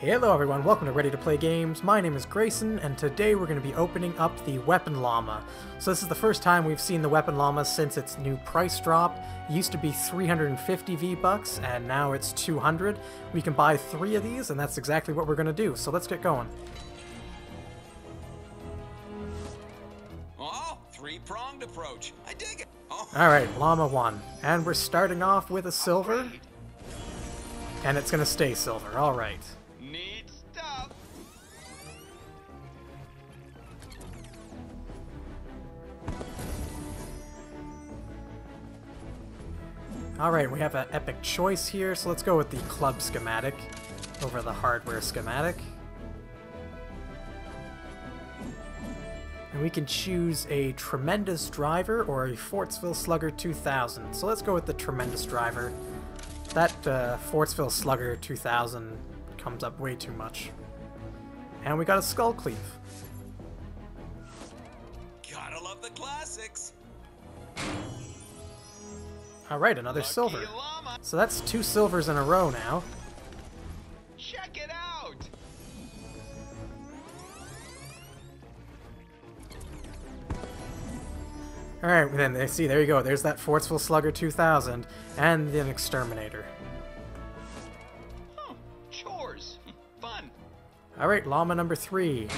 Hello everyone, welcome to Ready to Play Games. My name is Grayson, and today we're going to be opening up the Weapon Llama. So this is the first time we've seen the Weapon Llama since its new price drop. It used to be 350 V-Bucks, and now it's 200. We can buy three of these, and that's exactly what we're going to do, so let's get going. Oh, three-pronged approach. I dig it. Oh, Alright, Llama 1. And we're starting off with a silver, and it's going to stay silver, alright. Neat stuff. Alright, we have an epic choice here, so let's go with the club schematic over the hardware schematic. And we can choose a Tremendous Driver or a Fortsville Slugger 2000. So let's go with the Tremendous Driver. That uh, Fortsville Slugger 2000 comes up way too much. And we got a Skull Cleave. Gotta love the classics. Alright, another Lucky silver. llama. So that's two silvers in a row now. Check it out. Alright, then they see, there you go. There's that Fortsville Slugger 2000 and an Exterminator. Alright, llama number three.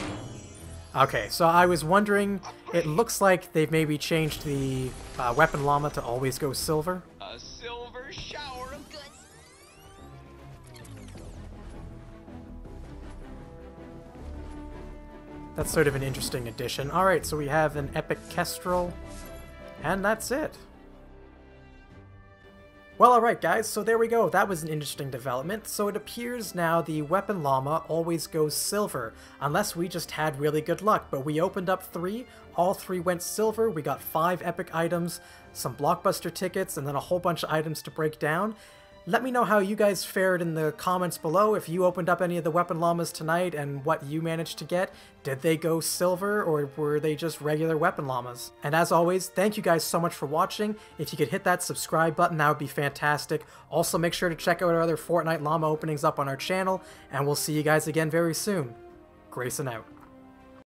Okay, so I was wondering, it looks like they've maybe changed the uh, weapon llama to always go silver. A silver shower of goods. That's sort of an interesting addition. Alright, so we have an epic kestrel, and that's it. Well, alright guys, so there we go. That was an interesting development. So it appears now the weapon llama always goes silver, unless we just had really good luck. But we opened up three, all three went silver, we got five epic items, some blockbuster tickets, and then a whole bunch of items to break down. Let me know how you guys fared in the comments below if you opened up any of the weapon llamas tonight and what you managed to get. Did they go silver or were they just regular weapon llamas? And as always, thank you guys so much for watching. If you could hit that subscribe button, that would be fantastic. Also, make sure to check out our other Fortnite llama openings up on our channel, and we'll see you guys again very soon. Grayson out.